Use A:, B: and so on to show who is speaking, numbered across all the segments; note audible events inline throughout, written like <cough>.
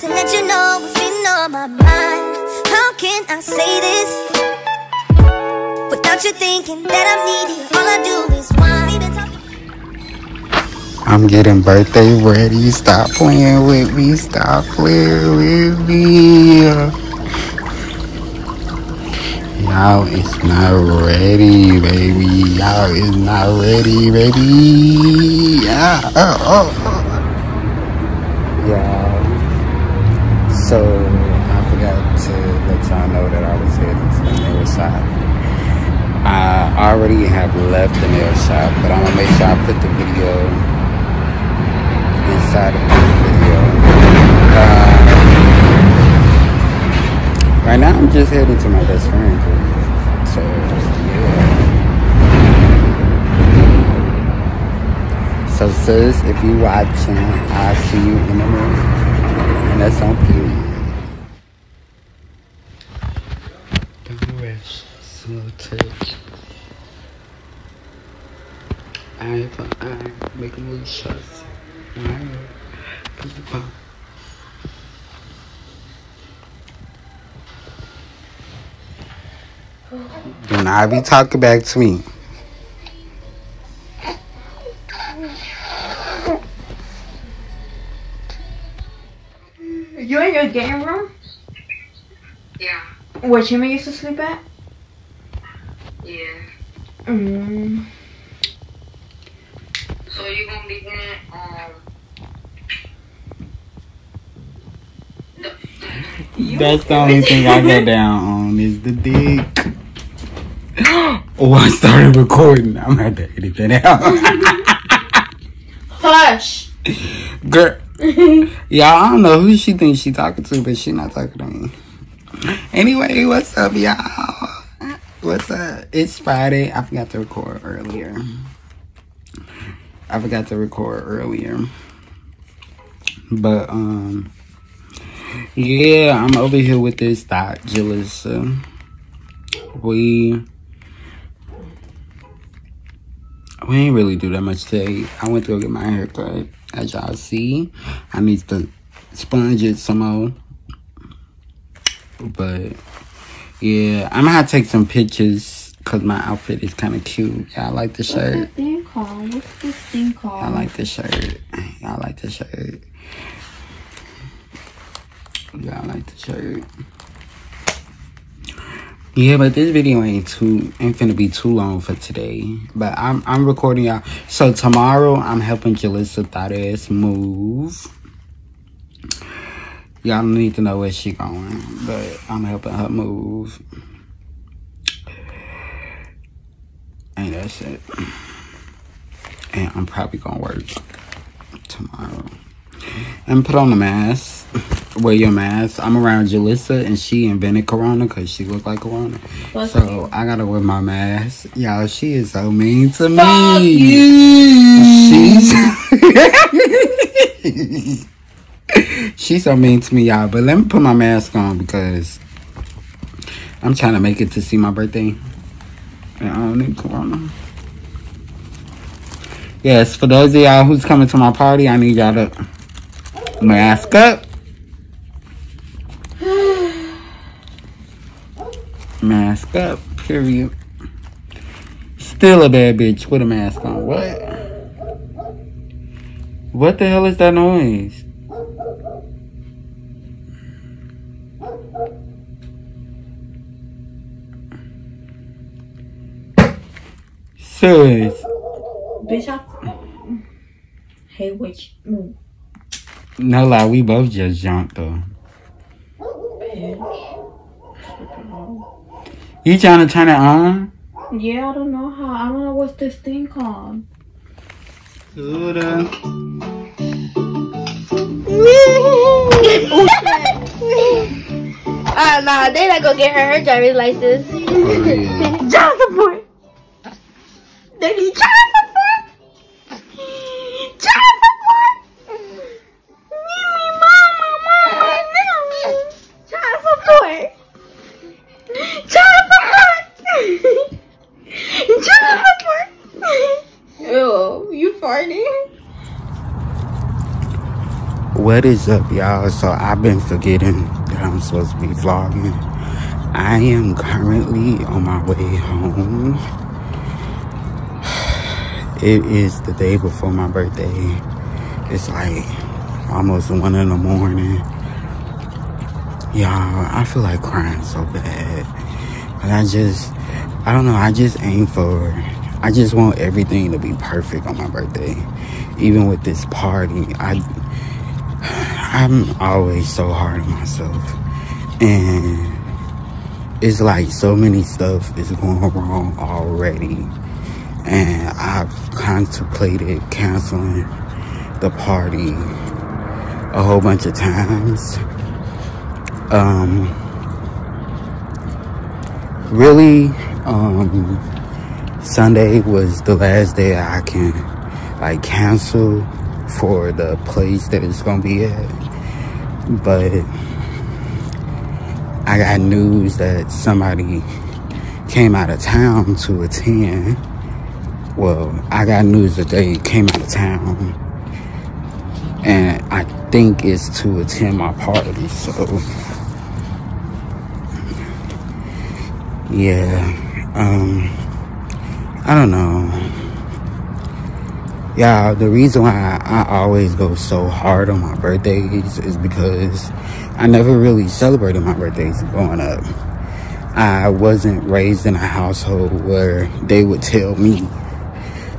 A: to let you know what's been on my mind. How can I say this without you thinking that I'm needy? All I do is whine.
B: I'm getting birthday ready. Stop playing with me. Stop playing with me. Y'all is not ready, baby. Y'all is not ready, baby. Yeah. Oh, oh, oh. I already have left the nail shop, but I'm gonna make sure I put the video inside of this video. Uh, right now, I'm just heading to my best friend. So, yeah. So, sis, if you watching, I'll see you in the morning. And that's on period. Don't rush, slow touch. Eye for eye, making little shots. Do not be talking back to me.
C: You in your game room?
D: Yeah.
C: Where Jimmy used to sleep at?
D: Yeah.
C: Mm.
D: So you gonna be going um
B: That's the only thing I go down on is the dick. Oh, I started recording. I'm gonna have to edit that out.
C: Hush.
B: Girl. Y'all, I don't know who she thinks she talking to, but she not talking to me. Anyway, what's up, y'all? What's up? It's Friday. I forgot to record earlier. I forgot to record earlier. But, um, yeah, I'm over here with this thought, Jalissa. Uh, we we ain't really do that much today. I went to go get my hair cut. As y'all see, I need to sponge it some more. But yeah, I'm gonna have to take some pictures because my outfit is kind of cute. Y'all like the shirt?
C: What's this thing called? What's this thing called?
B: I like the shirt. Y'all like the shirt. Y'all like the shirt. Yeah, but this video ain't too ain't gonna be too long for today. But I'm I'm recording y'all. So tomorrow I'm helping Jalissa thought ass move. Y'all need to know where she going, but I'm helping her move. And that's it. And I'm probably gonna work tomorrow. And put on the mask. Wear your mask. I'm around Jalissa and she invented Corona because she looked like Corona.
C: Fuck
B: so I gotta wear my mask. Y'all, she is so mean to
C: Fuck
B: me. She's She's <laughs> so mean to me, y'all. But let me put my mask on because I'm trying to make it to see my birthday. And I don't need Corona. Yes, for those of y'all who's coming to my party, I need y'all to mask up. Mask up, period. Still a bad bitch with a mask on. What? What the hell is that noise? Sis.
C: Bitch, I hate which
B: No lie, we both just jumped though.
C: bitch.
B: You trying to turn it on?
C: Yeah, I don't know how. I don't know what's this thing called. <laughs>
E: Uh, nah, they not go get her her driver's license. <laughs>
C: Child support. They need child support. Child support. Me, me, mama, mama, no. Child support. Child support. Child support. Ew, you farting?
B: What is up, y'all? So I've been forgetting that I'm supposed to be vlogging. I am currently on my way home. <sighs> It is the day before my birthday. It's like almost one in the morning. Y'all, I feel like crying so bad. But I just, I don't know, I just aim for, I just want everything to be perfect on my birthday. Even with this party, I, I'm always so hard on myself. And it's like so many stuff is going wrong already. And I've contemplated canceling the party a whole bunch of times. Um, really, um, Sunday was the last day I can like cancel for the place that it's gonna be at. <laughs> But I got news that somebody came out of town to attend. Well, I got news that they came out of town. And I think it's to attend my party, so yeah. Um I don't know. Yeah, the reason why I, always go so hard on my birthdays is because I never really celebrated my birthdays growing up. I wasn't raised in a household where they would tell me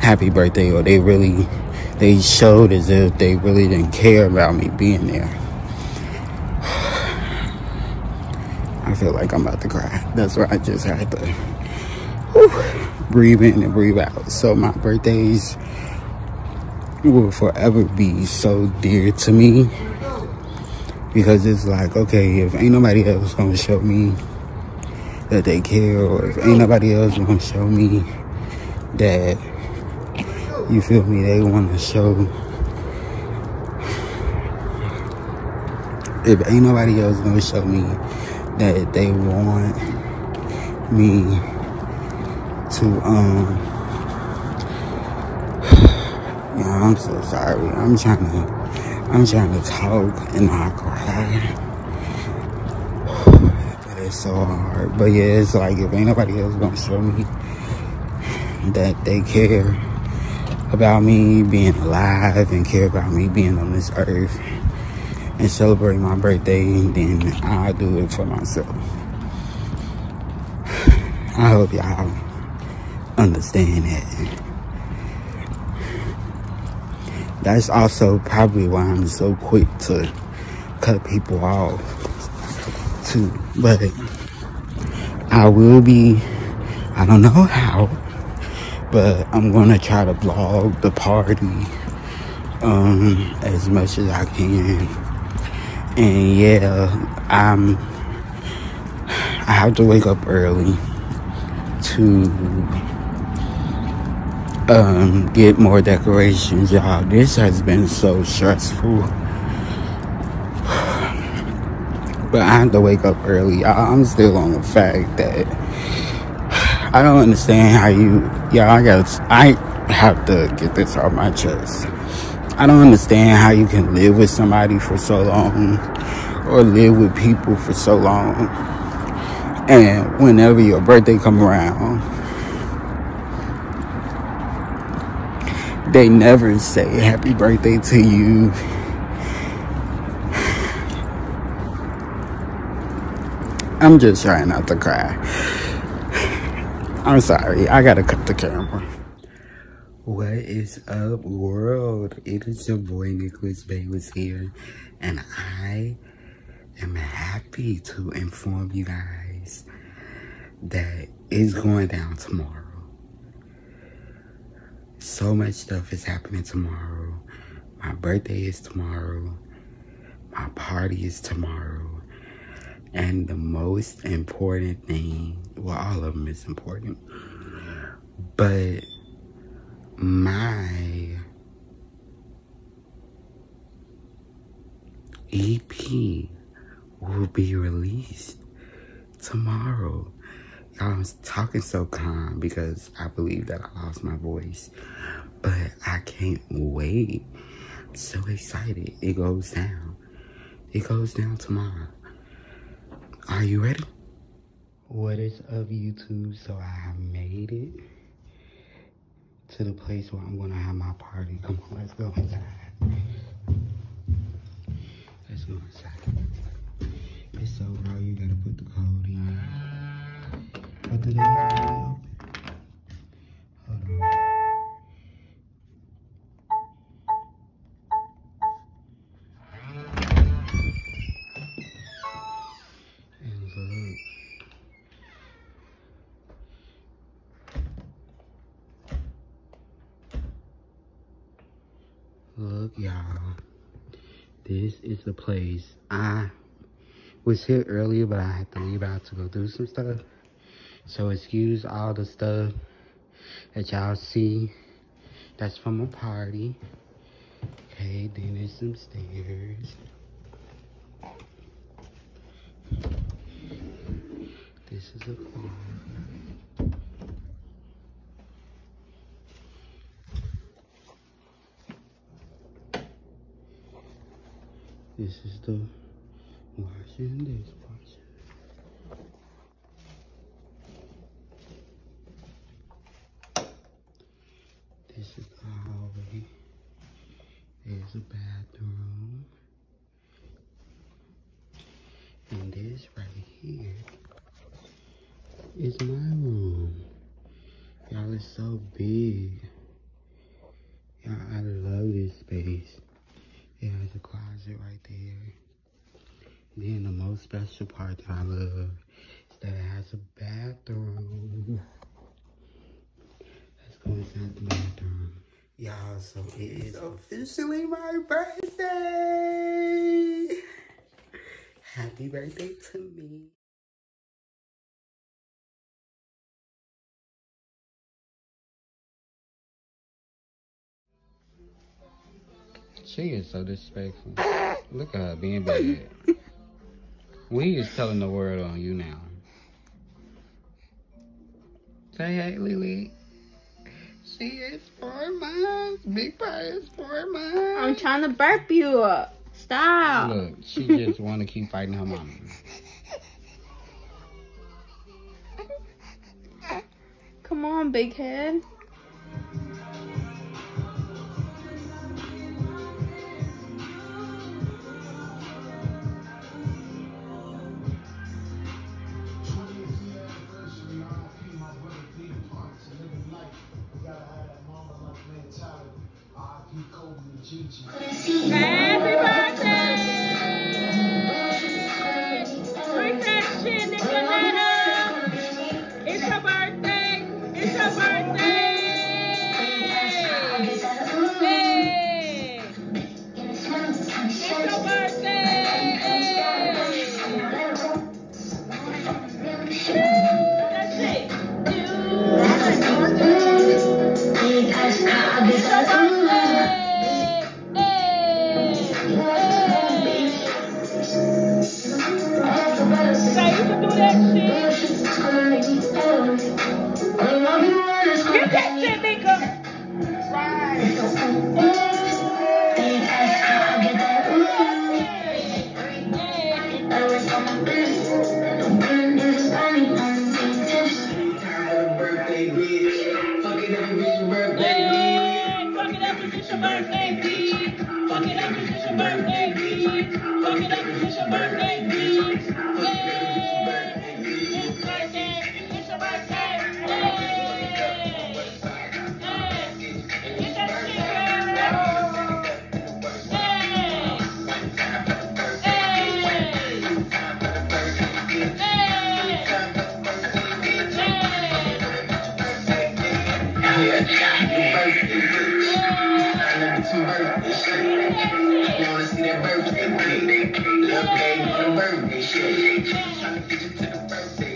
B: happy birthday or they really they showed as if they really didn't care about me being there. <sighs> I feel like I'm about to cry. That's why I just had to whew, breathe in and breathe out. So my birthdays will forever be so dear to me. Because it's like okay if ain't nobody else gonna show me that they care or if ain't nobody else gonna show me that you feel me they want to show. If ain't nobody else gonna show me that they want me to um yeah i'm so sorry i'm trying to i'm trying to talk and not cry but it's so hard but yeah it's like if ain't nobody else gonna show me that they care about me being alive and care about me being on this earth and celebrate my birthday, then I'll do it for myself. I hope y'all understand that. That's also probably why I'm so quick to cut people off too. But I will be, I don't know how, but I'm gonna try to vlog the party um as much as I can and yeah I'm I have to wake up early to um get more decorations y'all this has been so stressful <sighs> but I have to wake up early I'm still on the fact that I don't understand how you, yeah, I got, I have to get this off my chest. I don't understand how you can live with somebody for so long or live with people for so long. And whenever your birthday come around, they never say happy birthday to you. I'm just trying not to cry. I'm sorry, I gotta cut the camera. What is up, world? It is your boy Nicholas Bayliss here, and I am happy to inform you guys that it's going down tomorrow. So much stuff is happening tomorrow. My birthday is tomorrow. My party is tomorrow. And the most important thing, well, all of them is important, but my EP will be released tomorrow. Y'all, I'm talking so calm because I believe that I lost my voice, but I can't wait so excited. It goes down. It goes down tomorrow. Are you ready? What is up, YouTube? So I have made it to the place where I'm gonna have my party. Come on, let's go inside. Look, y'all. This is the place. I was here earlier, but I had to leave out to go do some stuff. So excuse all the stuff that y'all see. That's from a party. Okay, then there's some stairs. This is a. This is the washer and dishwasher. This is the hallway. There's a bathroom. And this right here is my room. Y'all, it's so big. Y'all, I love this space. It has a closet right there. Then the most special part that I love is that it has a bathroom. Let's go inside the bathroom. Y'all, so it is officially my birthday. Happy birthday to me. She is so disrespectful. Look at her being bad. we is telling the world on you now. Say hey, Lily. She is four months. Big pie is four months.
F: I'm trying to burp you. Up. Stop.
B: Look, she <laughs> just want to keep fighting her mama.
F: Come on, big head.
G: Happy Up, it's your birthday, B. Fuck it up, it's your birthday, B. Fuck it up, it's your birthday, Birthday birthday birthday birthday birthday birthday birthday and it's your birthday. Walk in, fuck it up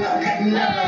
G: love, love.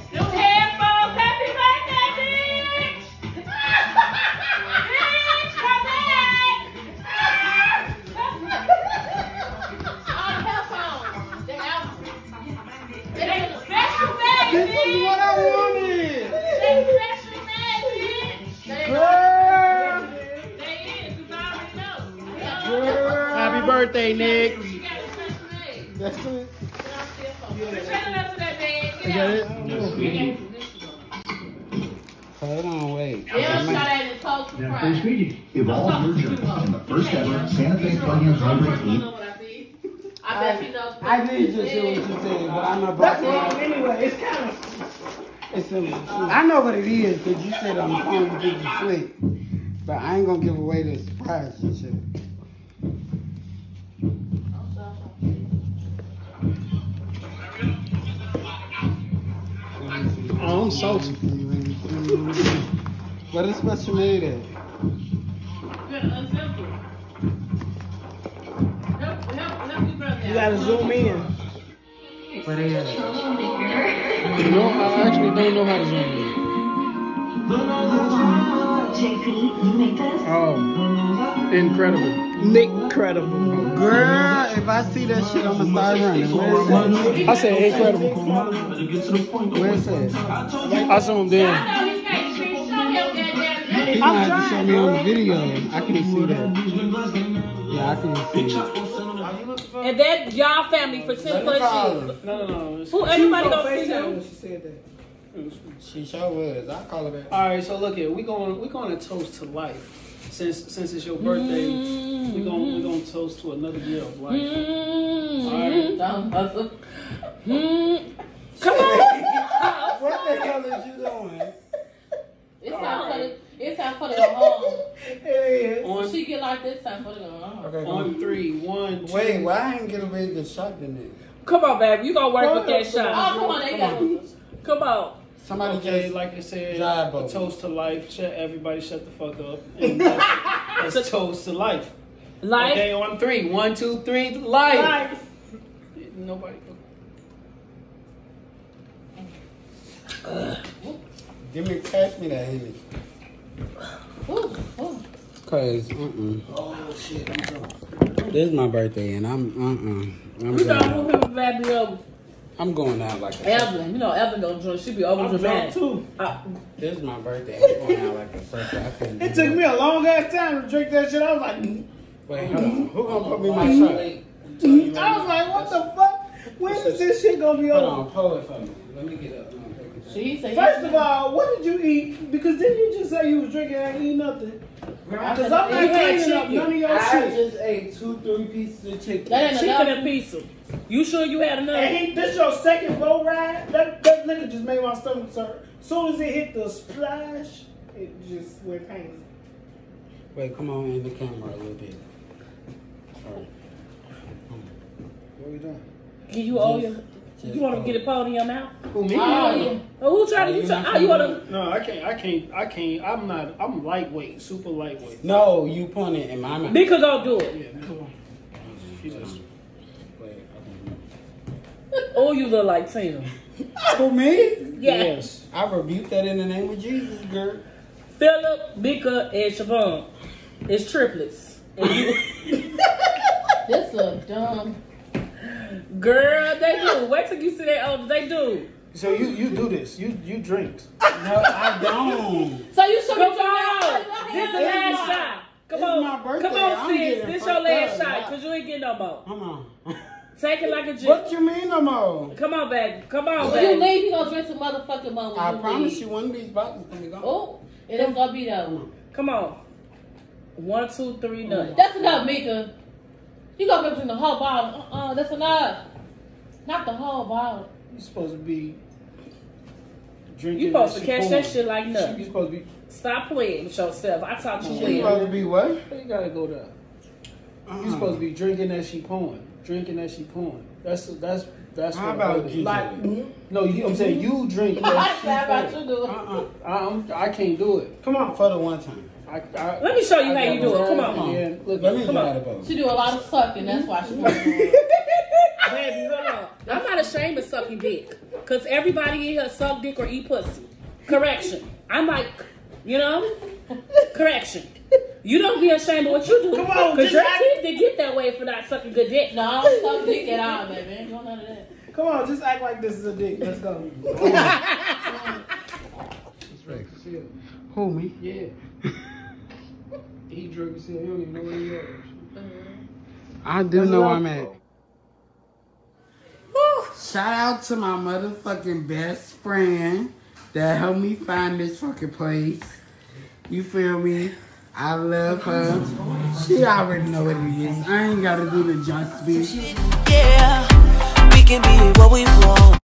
G: birthday,
H: Nick.
I: You got a special bag.
H: That's it.
I: Return it up to that bag.
H: Is that it?
B: Hold on, wait.
I: They'll shot at the toast for
J: Now,
I: Friday.
J: first meeting, evolve your journey in the first ever Santa Fe Plug-in Hybrid
I: know what I see? I bet she knows.
B: I did just hear what you said, but I'm not
H: That's
B: about
H: wrong
B: to.
H: anyway. It's kind of.
B: It's simple. I know what it is because you said on the phone you think you slick, but I ain't gonna give away the surprise and shit.
H: Oh, I'm salty.
B: What is special made at?
I: Good, unsimple. Help, help, help your brother
H: You gotta zoom in.
B: Where they at?
H: No, I actually don't know how to zoom in. Oh, incredible. Nick credible.
B: Girl, if I see that shit, I'ma start running. Where is
H: I said incredible.
B: it? Where is it?
H: I zoomed in.
I: I know he can't see. Him that
B: He gonna have to show me on the video. I can see that. Yeah, I can see it.
I: And that y'all family for 10 plus years.
H: No, no, no.
I: Who, everybody gonna see
H: FaceTime
I: you?
H: when She said that.
B: She sure was. I call her back.
H: All right, so look here. We going we going to toast to life. Since since it's your birthday, we going we going to toast to another year of life. All right.
I: Dumb hustle. Mm. Come on. <laughs>
B: What the hell is you doing?
I: It's time for the, it's time for the go home.
H: On
I: She get like this time for the go home.
B: Okay,
H: on three, one, two.
B: Wait, why I ain't get away with the shot than it?
I: Come on, baby. You gonna work
H: Hold
I: with that shot. Oh, come on, they got Come on.
B: Somebody
H: Okay,
B: just
H: like I said, a toast to life. Shut everybody, shut the fuck up. And <laughs> let's, let's toast to life.
I: Life.
H: Okay, on three, one, two, three, life. Nobody.
B: give me pass me that Henny.
I: Ooh, ooh.
B: Cause mm
H: Oh shit, I'm drunk.
B: this is my birthday and I'm uh uh I'm
I: You know
B: going,
I: who people bad be over?
B: I'm going out like a
I: Evelyn. You know Evelyn don't drink. She be over
H: I'm drunk
I: dramatic.
H: too.
B: This is my birthday. I'm going out like a sucker. I couldn't do
H: It took me a long ass time to drink that shit. I was like,
B: Wait, hold on. Mm-hmm. Who gonna put me my mm-hmm. shot? Mm-hmm.
H: I was like, what the fuck? When is this shit gonna be
B: Hold
H: over?
B: on, pull it for me. Let me get up.
I: She say
H: First of all, what did you eat? Because didn't you just say you was drinking and eat nothing? Because I'm not
I: You
H: cleaning up none of your
B: I
H: shit.
B: just ate two, three pieces of chicken.
I: that ain't
E: Chicken
I: enough.
E: and pizza. You sure you had enough?
H: And he, this your second boat ride? That, that nigga just made my stomach hurt. As soon as it hit the splash, it just went painful.
B: Wait, come on in the camera a little bit. Alright.
H: What we doing?
E: Can you all your, you want to get it poured in your mouth?
H: Who me?
I: Oh, yeah.
E: Oh, who tried to?
B: Oh, you
E: You try, oh, you want to?
H: No, I can't. I can't. I can't. I'm not. I'm lightweight. Super lightweight.
B: No, you point it in my mouth.
E: Mika go do it.
H: Yeah. Come on. She just.
B: Wait, okay.
E: Oh, you look like Tina. <laughs>
B: For me?
E: Yeah.
H: Yes.
B: I rebuke that in the name of Jesus, girl.
E: Philip, Mika, and Siobhan. It's triplets. And you, <laughs>
I: This look dumb.
E: Girl, they do. Wait till you see that older. They do.
H: So you you do this. You you drink. No, I don't.
I: So you should
E: Come
I: be drinking
E: on.
I: now.
E: This the
H: It's
E: last
H: my-
E: shot. Come
H: it's
E: on.
H: my birthday.
E: Come on,
H: I'm
E: sis.
H: getting
E: This your
H: fucked
E: last
H: up.
E: shot because you ain't getting no more.
H: Come on.
E: Take it like a G.
H: What you mean no more?
E: Come on, baby. Come on,
I: When you
E: baby.
I: leave, you gonna drink some motherfucking more.
H: I
I: you
H: promise
I: leave.
H: you, one of these bottles gonna be gone.
I: Oh, it is gonna be though.
E: Come on. One, two, three, none.
I: That's enough, Mika. You gonna drink the whole bottle? Uh, uh that's enough. Not the whole bottle.
H: You supposed to be drinking.
E: You supposed to catch that shit like
H: You
E: nothing.
H: supposed to be.
E: Stop playing with yourself. I taught you
H: You
E: well.
H: supposed to be what? You gotta go there.
B: Uh-uh.
H: You supposed to be drinking that she pouring. Drinking that she pouring. That's that's that's
B: How
H: what
B: about
H: it is.
B: you?
H: like hmm? no? You, I'm saying you drink <laughs> that she
I: How about you do it?
H: Uh-uh. I, I'm, I can't do it.
B: Come on, for the one time.
H: I, I,
E: Let me show you
H: I
E: how you do it. Come
H: nerves
E: on.
H: and look,
B: Let me
E: Come
B: try
E: on.
B: the.
I: She do a lot of sucking. That's why she. <laughs>
E: Baby, hold on. I'm not ashamed of sucking dick. Because everybody in here suck dick or eat pussy. Correction. I'm like, you know? Correction. You don't be ashamed of what you do.
H: Come on,
E: Because
H: just
E: your
H: act-
E: teeth did get that way for not sucking good dick.
I: No, I don't suck dick at all, baby. Ain't doing none of that.
H: Come on, just act like this is a dick. Let's go. Chill.
B: Who me?
H: Yeah. <laughs> he drunk as hell. He don't even know where he is.
B: I do know I'm at. Whew. Shout out to my motherfucking best friend that helped me find this fucking place. You feel me? I love her. She already know what it is. I ain't gotta do the junk speech.
K: Yeah, we can be what we want.